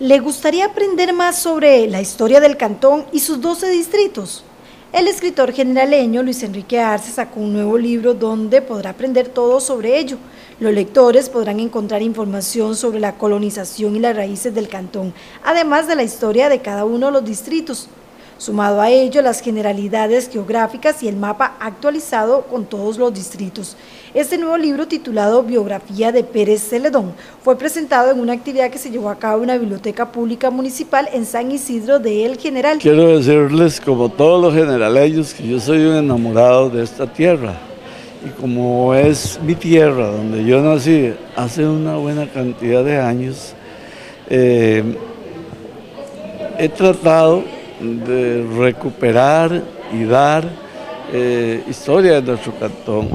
¿Le gustaría aprender más sobre la historia del cantón y sus 12 distritos? El escritor generaleño Luis Enrique Arce sacó un nuevo libro donde podrá aprender todo sobre ello. Los lectores podrán encontrar información sobre la colonización y las raíces del cantón, además de la historia de cada uno de los distritos. Sumado a ello, las generalidades geográficas y el mapa actualizado con todos los distritos. Este nuevo libro titulado Biografía de Pérez Celedón fue presentado en una actividad que se llevó a cabo en la Biblioteca Pública Municipal en San Isidro de El General. Quiero decirles, como todos los generaleños, que yo soy un enamorado de esta tierra. Y como es mi tierra, donde yo nací hace una buena cantidad de años, eh, he tratado de recuperar y dar eh, historia de nuestro cantón.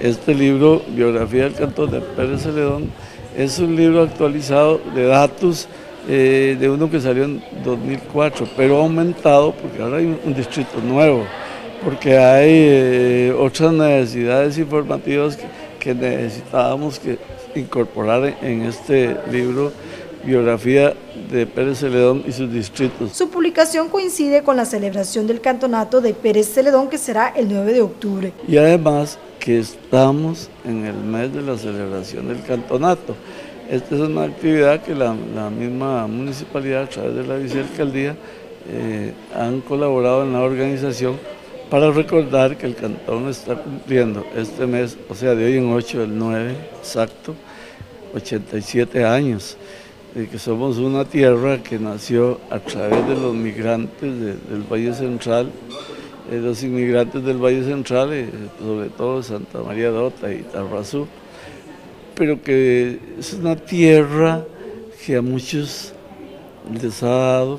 Este libro, Biografía del Cantón de Pérez Celedón, es un libro actualizado de datos eh, de uno que salió en 2004, pero aumentado porque ahora hay un distrito nuevo, porque hay eh, otras necesidades informativas que, necesitábamos que incorporar en este libro biografía de Pérez Celedón y sus distritos. Su publicación coincide con la celebración del cantonato de Pérez Celedón que será el 9 de octubre. Y además que estamos en el mes de la celebración del cantonato. Esta es una actividad que la, misma municipalidad a través de la vicealcaldía eh, han colaborado en la organización para recordar que el cantón está cumpliendo este mes, o sea, de hoy en 8 del 9 exacto, 87 años que somos una tierra que nació a través de los migrantes del Valle Central, eh, los inmigrantes del Valle Central, eh, sobre todo Santa María Dota y Tarrazú, pero que es una tierra que a muchos les ha dado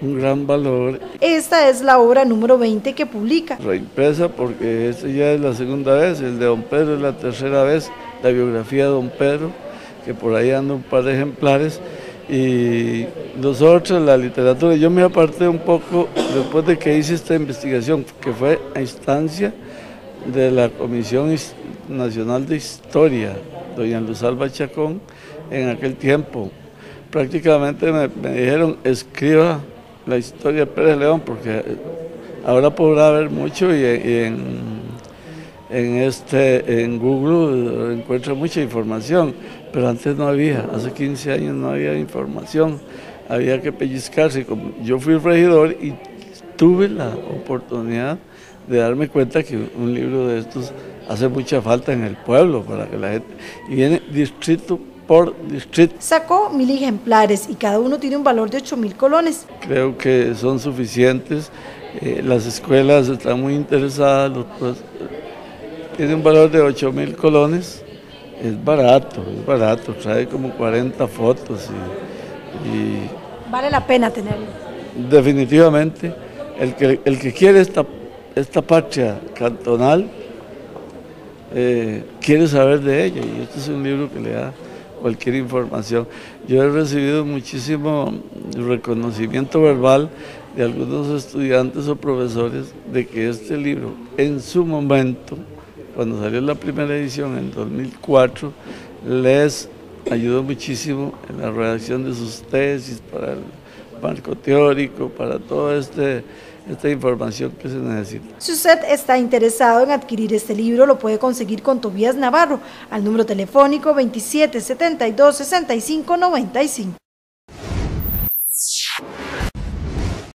un gran valor. Esta es la obra número 20 que publica. Reimpresa porque esta ya es la segunda vez, el de Don Pedro es la tercera vez, la biografía de Don Pedro que por ahí anda un par de ejemplares, y nosotros, la literatura, yo me aparté un poco después de que hice esta investigación, que fue a instancia de la Comisión Nacional de Historia, doña Luz Alba Chacón, en aquel tiempo. Prácticamente me, dijeron, escriba la historia de Pérez León, porque ahora podrá haber mucho y en en, este, en Google encuentra mucha información, pero antes no había, hace 15 años no había información, había que pellizcarse. Yo fui regidor y tuve la oportunidad de darme cuenta que un libro de estos hace mucha falta en el pueblo para que la gente... Y viene distrito por distrito. Sacó mil ejemplares y cada uno tiene un valor de 8 mil colones. Creo que son suficientes. Eh, las escuelas están muy interesadas, los, tiene un valor de 8 mil colones, es barato, es barato, trae como 40 fotos y, vale la pena tenerlo. Definitivamente, el que, el que quiere esta, esta patria cantonal eh, quiere saber de ella y este es un libro que le da cualquier información. Yo he recibido muchísimo reconocimiento verbal de algunos estudiantes o profesores de que este libro en su momento cuando salió la primera edición en 2004, les ayudó muchísimo en la redacción de sus tesis para el marco teórico, para toda este, esta información que se necesita. Si usted está interesado en adquirir este libro, lo puede conseguir con Tobías Navarro al número telefónico 2772 6595.